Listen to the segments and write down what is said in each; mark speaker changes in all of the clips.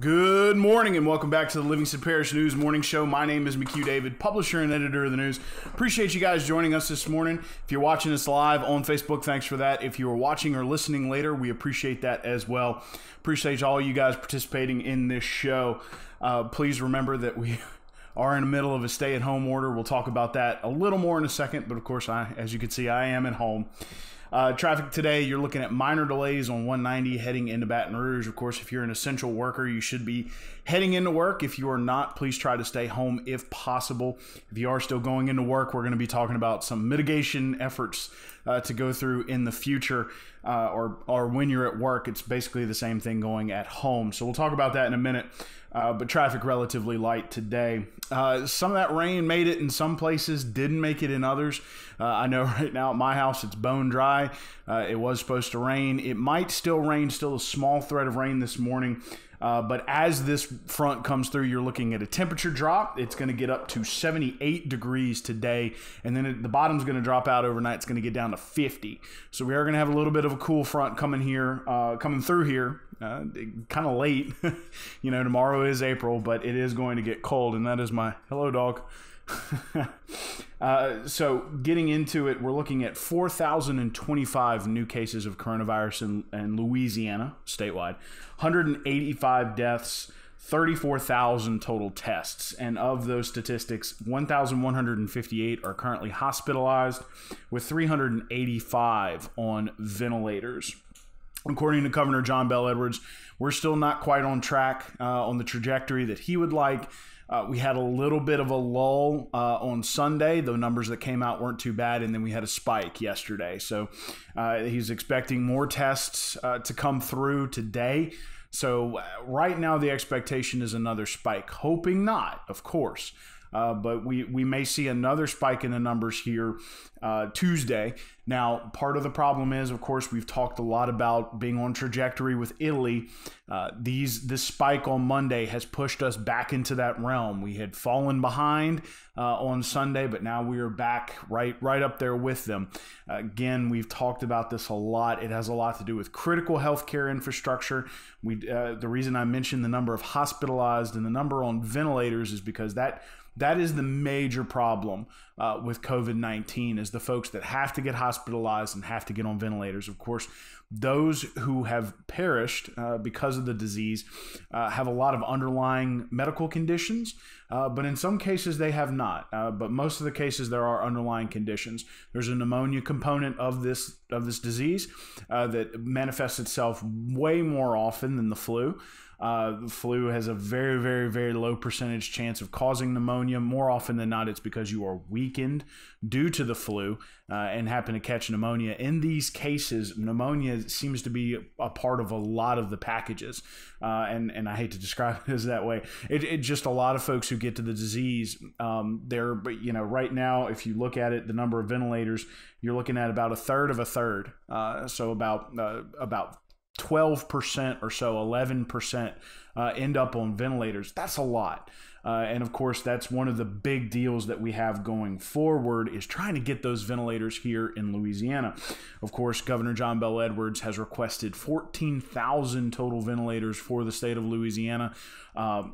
Speaker 1: Good morning and welcome back to the Livingston Parish News Morning Show. My name is McHugh David, publisher and editor of the news. Appreciate you guys joining us this morning. If you're watching us live on Facebook, thanks for that. If you are watching or listening later, we appreciate that as well. Appreciate all you guys participating in this show. Uh, please remember that we are in the middle of a stay-at-home order. We'll talk about that a little more in a second, but of course, I, as you can see, I am at home. Uh, traffic today, you're looking at minor delays on 190 heading into Baton Rouge. Of course, if you're an essential worker, you should be heading into work. If you are not, please try to stay home if possible. If you are still going into work, we're going to be talking about some mitigation efforts uh, to go through in the future. Uh, or, or when you're at work, it's basically the same thing going at home. So we'll talk about that in a minute. Uh, but traffic relatively light today. Uh, some of that rain made it in some places, didn't make it in others. Uh, I know right now at my house it's bone dry. Uh, it was supposed to rain. It might still rain, still a small threat of rain this morning. Uh, but as this front comes through, you're looking at a temperature drop. It's going to get up to 78 degrees today, and then it, the bottom's going to drop out overnight. It's going to get down to 50. So we are going to have a little bit of a cool front coming here, uh, coming through here. Uh, kind of late, you know. Tomorrow is April, but it is going to get cold, and that is my hello dog. uh, so, getting into it, we're looking at 4,025 new cases of coronavirus in, in Louisiana statewide, 185 deaths. 34,000 total tests. And of those statistics, 1,158 are currently hospitalized, with 385 on ventilators. According to Governor John Bell Edwards, we're still not quite on track uh, on the trajectory that he would like. Uh, we had a little bit of a lull uh, on Sunday. The numbers that came out weren't too bad, and then we had a spike yesterday. So uh, he's expecting more tests uh, to come through today. So uh, right now, the expectation is another spike. Hoping not, of course. Uh, but we, we may see another spike in the numbers here uh, Tuesday. Now, part of the problem is, of course, we've talked a lot about being on trajectory with Italy. Uh, these this spike on Monday has pushed us back into that realm. We had fallen behind uh, on Sunday, but now we are back right right up there with them. again, we've talked about this a lot. It has a lot to do with critical healthcare infrastructure. We uh, the reason I mentioned the number of hospitalized and the number on ventilators is because that that is the major problem uh, with COVID 19 is the folks that have to get hospitalized and have to get on ventilators. Of course, those who have perished uh, because of the disease uh, have a lot of underlying medical conditions, uh, but in some cases they have not. Uh, but most of the cases there are underlying conditions. There's a pneumonia component of this of this disease uh, that manifests itself way more often than the flu. Uh, the flu has a very, very, very low percentage chance of causing pneumonia. More often than not, it's because you are weakened due to the flu uh, and happen to catch pneumonia. In these cases, pneumonia seems to be a part of a lot of the packages. Uh, and, and I hate to describe it as that way. It, it just a lot of folks who get to the disease, um, they're, but you know, right now, if you look at it, the number of ventilators, you're looking at about a third of a third. Uh, so about, uh, about 12% or so, 11% uh, end up on ventilators. That's a lot. Uh, and of course, that's one of the big deals that we have going forward is trying to get those ventilators here in Louisiana. Of course, Governor John Bell Edwards has requested 14,000 total ventilators for the state of Louisiana. Uh,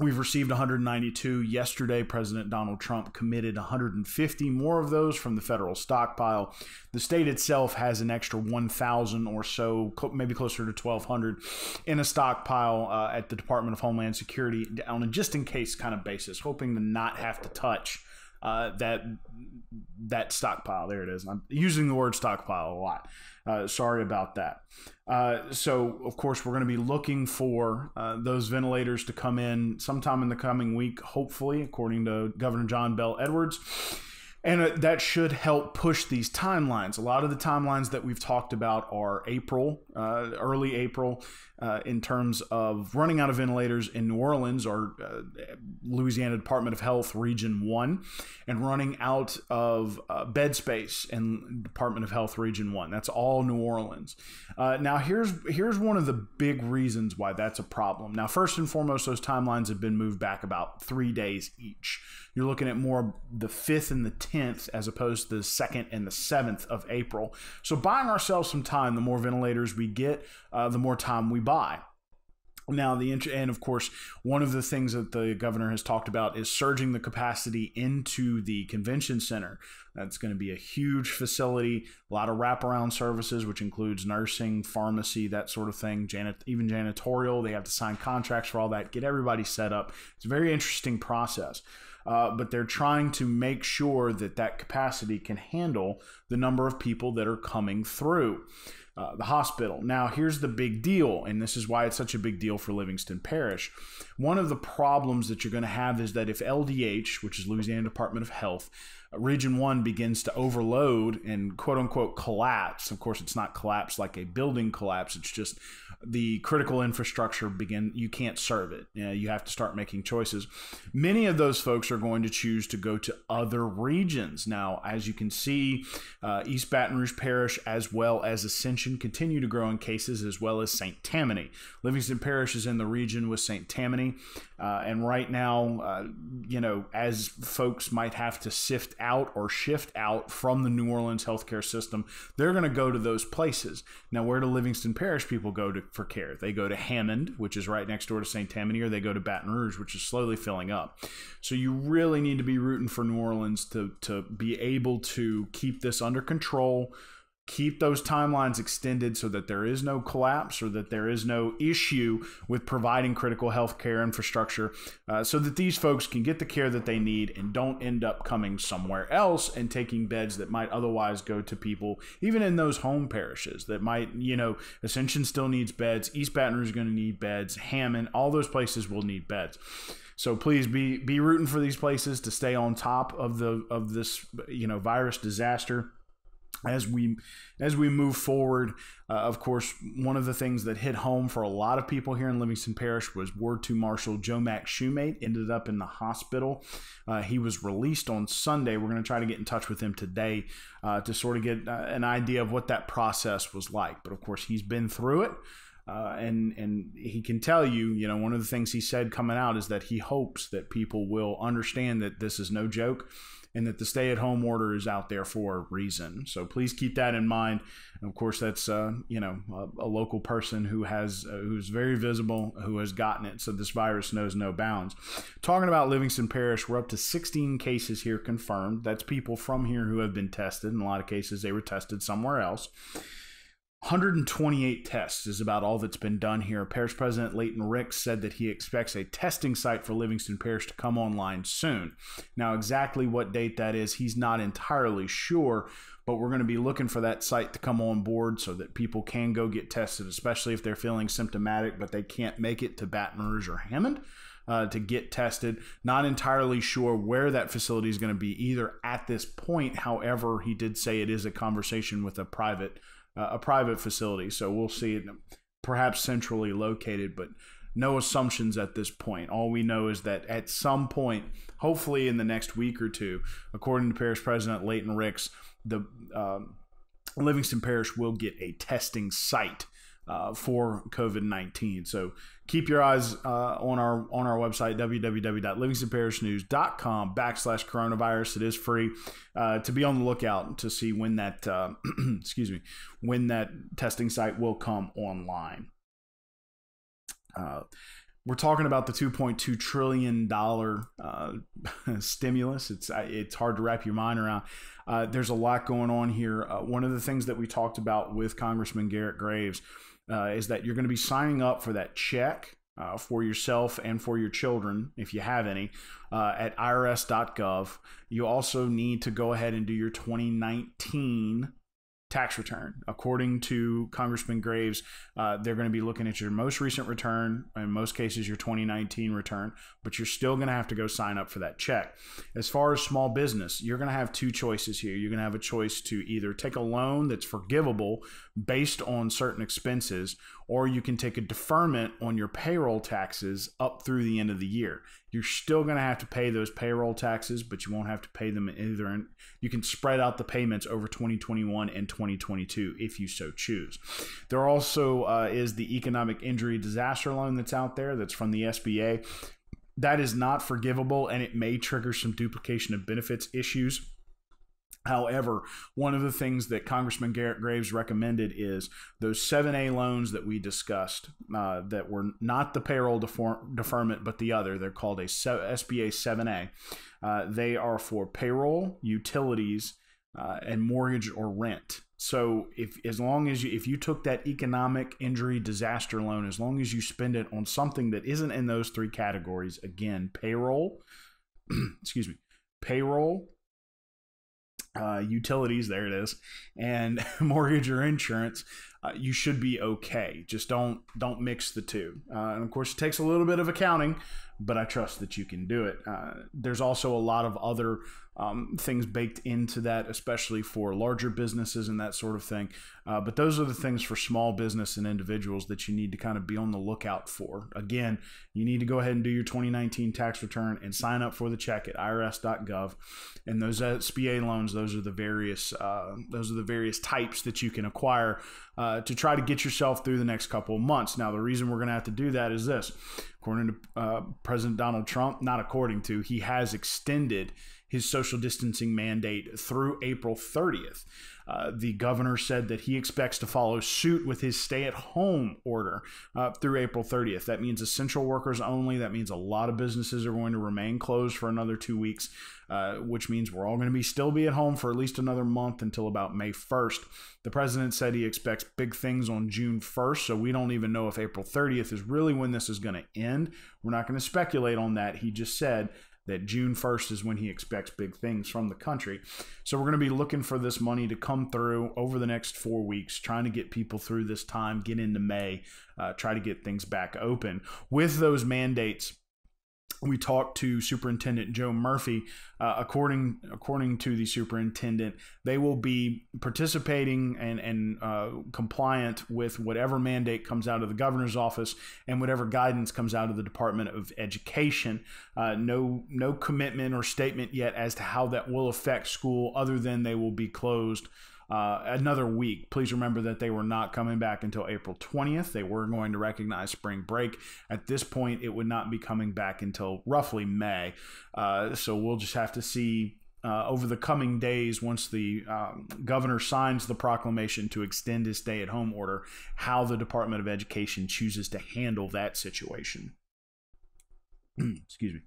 Speaker 1: We've received 192. Yesterday, President Donald Trump committed 150 more of those from the federal stockpile. The state itself has an extra 1,000 or so, maybe closer to 1,200 in a stockpile uh, at the Department of Homeland Security on a just in case kind of basis, hoping to not have to touch uh, that that stockpile. There it is. I'm using the word stockpile a lot. Uh, sorry about that. Uh, so, of course, we're going to be looking for uh, those ventilators to come in sometime in the coming week, hopefully, according to Governor John Bell Edwards. And uh, that should help push these timelines. A lot of the timelines that we've talked about are April, uh, early April, uh, in terms of running out of ventilators in New Orleans or uh, Louisiana Department of Health Region 1 and running out of uh, bed space in Department of Health Region 1. That's all New Orleans. Uh, now, here's, here's one of the big reasons why that's a problem. Now, first and foremost, those timelines have been moved back about three days each. You're looking at more the 5th and the 10th as opposed to the 2nd and the 7th of April. So, buying ourselves some time, the more ventilators we get, uh, the more time we buy. Now, the and of course, one of the things that the governor has talked about is surging the capacity into the convention center. That's going to be a huge facility, a lot of wraparound services, which includes nursing, pharmacy, that sort of thing, janit- even janitorial. They have to sign contracts for all that, get everybody set up. It's a very interesting process. Uh, but they're trying to make sure that that capacity can handle the number of people that are coming through. Uh, the hospital. Now, here's the big deal, and this is why it's such a big deal for Livingston Parish. One of the problems that you're going to have is that if LDH, which is Louisiana Department of Health, Region 1 begins to overload and quote unquote collapse, of course, it's not collapse like a building collapse, it's just the critical infrastructure begin you can't serve it. You, know, you have to start making choices. Many of those folks are going to choose to go to other regions. Now as you can see uh, east baton rouge parish as well as ascension continue to grow in cases as well as st tammany. Livingston parish is in the region with st tammany. Uh, and right now uh, you know as folks might have to sift out or shift out from the new orleans healthcare system they're going to go to those places now where do livingston parish people go to for care. They go to Hammond, which is right next door to St. Tammany, or they go to Baton Rouge, which is slowly filling up. So you really need to be rooting for New Orleans to, to be able to keep this under control, keep those timelines extended so that there is no collapse or that there is no issue with providing critical health care infrastructure uh, so that these folks can get the care that they need and don't end up coming somewhere else and taking beds that might otherwise go to people even in those home parishes that might you know ascension still needs beds east baton rouge is going to need beds hammond all those places will need beds. So please be be rooting for these places to stay on top of the of this you know virus disaster as we as we move forward uh, of course one of the things that hit home for a lot of people here in livingston parish was ward 2 marshal joe mack shoemate ended up in the hospital. Uh, he was released on sunday. We're going to try to get in touch with him today uh, to sort of get uh, an idea of what that process was like. But of course he's been through it uh, and and he can tell you, you know, one of the things he said coming out is that he hopes that people will understand that this is no joke, and that the stay at home order is out there for a reason. So please keep that in mind. And of course, that's uh, you know a, a, local person who has uh, who's very visible who has gotten it. So this virus knows no bounds. Talking about Livingston Parish, we're up to 16 cases here confirmed. That's people from here who have been tested. In a lot of cases, they were tested somewhere else. 128 tests is about all that's been done here. Parish President Layton Ricks said that he expects a testing site for Livingston Parish to come online soon. Now, exactly what date that is, he's not entirely sure, but we're going to be looking for that site to come on board so that people can go get tested, especially if they're feeling symptomatic but they can't make it to Baton Rouge or Hammond. Uh, to get tested. Not entirely sure where that facility is going to be either at this point. However, he did say it is a conversation with a private a private facility. So we'll see it perhaps centrally located, but no assumptions at this point. All we know is that at some point, hopefully in the next week or two, according to Parish President Layton Ricks, the um, Livingston Parish will get a testing site uh, for COVID nineteen. So keep your eyes uh, on our on our website www.livingstonparishnews.com backslash coronavirus. It is free uh, to be on the lookout to see when that uh, excuse me when that testing site will come online. Uh, we're talking about the 2.2 trillion dollar uh, stimulus. It's it's hard to wrap your mind around. There's a lot going on here. One of the things that we talked about with Congressman Garret Graves uh, is that you're going to be signing up for that check uh, for yourself and for your children, if you have any, uh, at irs.gov. You also need to go ahead and do your 2019 tax return. According to Congressman Graves, uh, they're going to be looking at your most recent return, in most cases, your 2019 return, but you're still going to have to go sign up for that check. As far as small business, you're going to have two choices here. You're going to have a choice to either take a loan that's forgivable based on certain expenses, or you can take a deferment on your payroll taxes up through the end of the year. You're still going to have to pay those payroll taxes, but you won't have to pay them either. And you can spread out the payments over 2021 and 2022 if you so choose. There also uh, is the economic injury disaster loan that's out there that's from the SBA. That is not forgivable and it may trigger some duplication of benefits issues However, one of the things that Congressman Garret Graves recommended is those 7A loans that we discussed uh, that were not the payroll defer- deferment, but the other. They're called a SBA 7A. Uh, they are for payroll, utilities, uh, and mortgage or rent. So if as long as you if you took that economic injury disaster loan, as long as you spend it on something that isn't in those three categories, again, payroll, excuse me, payroll, uh, utilities, there it is, and mortgage or insurance, uh, you should be okay. Just don't don't mix the two. Uh, and of course, it takes a little bit of accounting, but I trust that you can do it. Uh, there's also a lot of other um, things baked into that, especially for larger businesses and that sort of thing. Uh, but those are the things for small business and individuals that you need to kind of be on the lookout for. Again, you need to go ahead and do your 2019 tax return and sign up for the check at irs.gov. And those SBA loans, those are the various uh, those are the various types that you can acquire uh, to try to get yourself through the next couple of months. Now, the reason we're going to have to do that is this: according to uh, President Donald Trump, not according to, he has extended his social distancing mandate through April 30th. Uh, the governor said that he expects to follow suit with his stay at home order uh, through April 30th. That means essential workers only. That means a lot of businesses are going to remain closed for another two weeks, uh, which means we're all going to be still be at home for at least another month until about May 1st. The president said he expects big things on June 1st, so we don't even know if April 30th is really when this is going to end. We're not going to speculate on that. He just said that June 1st is when he expects big things from the country. So we're going to be looking for this money to come through over the next four weeks, trying to get people through this time, get into May, uh, try to get things back open. With those mandates, we talked to Superintendent Joe Murphy. Uh, according according to the superintendent, they will be participating and and uh, compliant with whatever mandate comes out of the governor's office and whatever guidance comes out of the Department of Education. Uh, no no commitment or statement yet as to how that will affect school, other than they will be closed uh, another week. Please remember that they were not coming back until April 20th. They were going to recognize spring break. At this point, it would not be coming back until roughly May. Uh, so we'll just have to see. Uh, over the coming days, once the um, governor signs the proclamation to extend his stay at home order, how the Department of Education chooses to handle that situation. Excuse me.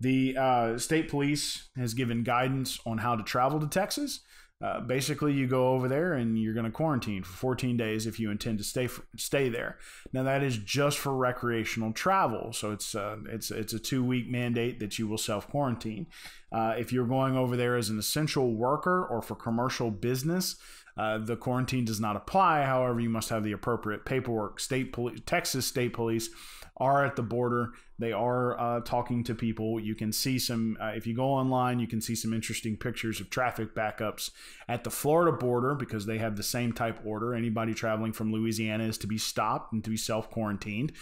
Speaker 1: The uh, state police has given guidance on how to travel to Texas. Uh, basically, you go over there and you're going to quarantine for 14 days if you intend to stay stay there. Now, that is just for recreational travel, so it's uh, it's it's a two week mandate that you will self quarantine. Uh, if you're going over there as an essential worker or for commercial business, uh, the quarantine does not apply. However, you must have the appropriate paperwork. State police, Texas State Police are at the border. They are uh, talking to people. You can see some, uh, if you go online, you can see some interesting pictures of traffic backups at the Florida border because they have the same type order. Anybody traveling from Louisiana is to be stopped and to be self quarantined.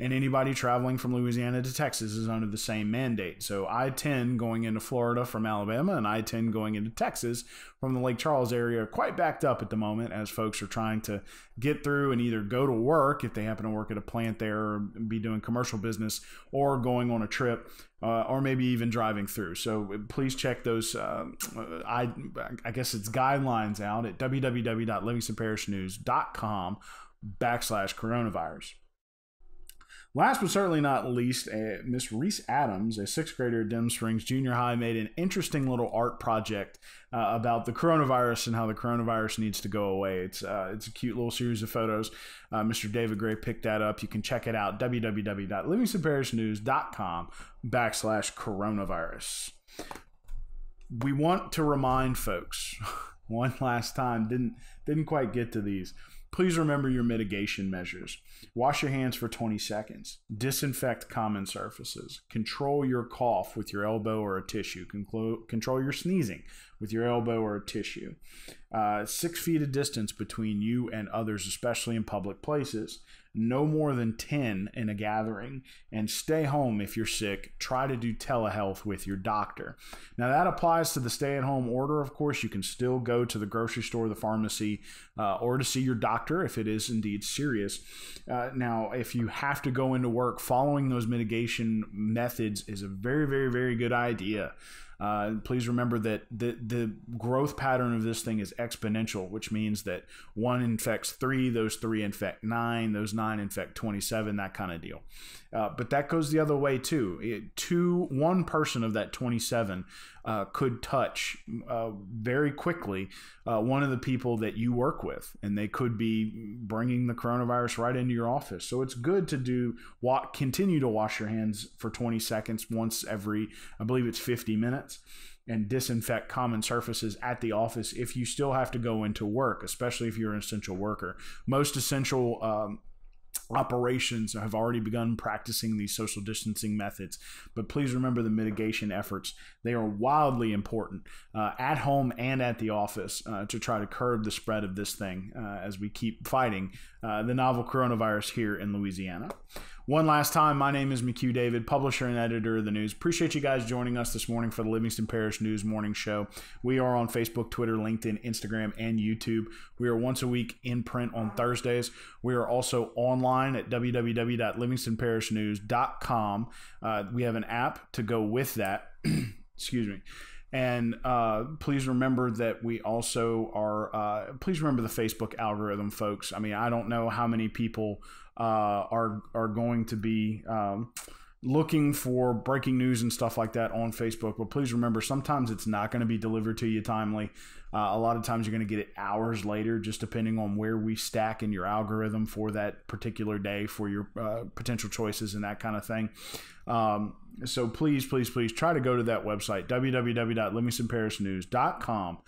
Speaker 1: And anybody traveling from Louisiana to Texas is under the same mandate. So I 10 going into Florida from Alabama and I 10 going into Texas from the Lake Charles area are quite backed up at the moment as folks are trying to get through and either go to work if they happen to work at a plant there or be doing commercial business or going on a trip uh, or maybe even driving through. So please check those. Uh, I I guess it's guidelines out at www.livingstonparishnews.com backslash coronavirus. Last but certainly not least, uh, Miss Reese Adams, a sixth grader at Denham Springs Junior High, made an interesting little art project uh, about the coronavirus and how the coronavirus needs to go away. It's uh, it's a cute little series of photos. Uh, Mr. David Gray picked that up. You can check it out www.livingstonparishnews.com backslash coronavirus. We want to remind folks one last time didn't didn't quite get to these Please remember your mitigation measures. Wash your hands for 20 seconds. Disinfect common surfaces. Control your cough with your elbow or a tissue. Control your sneezing with your elbow or a tissue. Uh, six feet of distance between you and others, especially in public places no more than 10 in a gathering, and stay home if you're sick. Try to do telehealth with your doctor. Now, that applies to the stay at home order. Of course, you can still go to the grocery store, the pharmacy, uh, or to see your doctor if it is indeed serious. Uh, now, if you have to go into work, following those mitigation methods is a very, very, very good idea. Uh, please remember that the the growth pattern of this thing is exponential, which means that one infects three, those three infect nine, those nine infect twenty seven, that kind of deal. Uh, but that goes the other way too. It, two, one person of that 27 uh, could touch uh, very quickly uh, one of the people that you work with, and they could be bringing the coronavirus right into your office. So it's good to do wa- continue to wash your hands for 20 seconds once every, I believe it's 50 minutes and disinfect common surfaces at the office if you still have to go into work, especially if you're an essential worker. Most essential um, operations have already begun practicing these social distancing methods. But please remember the mitigation efforts. They are wildly important uh, at home and at the office uh, to try to curb the spread of this thing uh, as we keep fighting uh, the novel coronavirus here in Louisiana. One last time, my name is McHugh David, publisher and editor of the news. Appreciate you guys joining us this morning for the Livingston Parish News Morning Show. We are on Facebook, Twitter, LinkedIn, Instagram, and YouTube. We are once a week in print on Thursdays. We are also online at www.livingstonparishnews.com. Uh, we have an app to go with that. Excuse me. And uh, please remember that we also are, uh, please remember the Facebook algorithm, folks. I mean, I don't know how many people uh, are are going to be um, looking for breaking news and stuff like that on Facebook. But please remember, sometimes it's not going to be delivered to you timely. Uh, a lot of times you're going to get it hours later, just depending on where we stack in your algorithm for that particular day for your uh, potential choices and that kind of thing. Um, so please, please, please try to go to that website, www.livingstonparishnews.com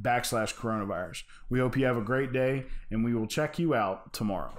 Speaker 1: backslash coronavirus. We hope you have a great day and we will check you out tomorrow.